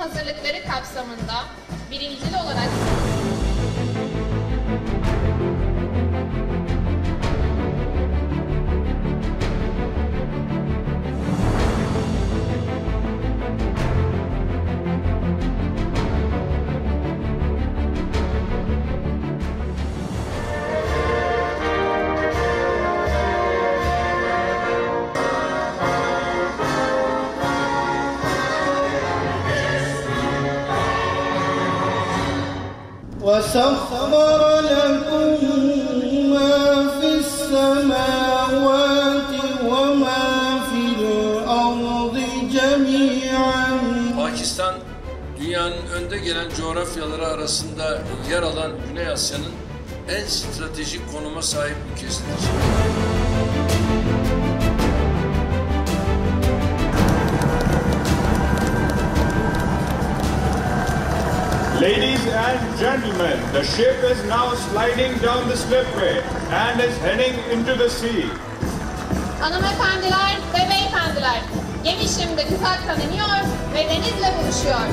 hazırlıkları kapsamında birincil olarak وسخر لكم ما في السماوات وما في الأرض جميعا Pakistan dünyanın önde gelen coğrafyaları arasında yer alan Güney Asya'nın en stratejik konuma sahip ülkesidir. Ladies and gentlemen, the ship is now sliding down the slipway and is heading into the sea. hanımefendiler ve beyefendiler gemi şimdi kızaktan iniyor ve denizle buluşuyor.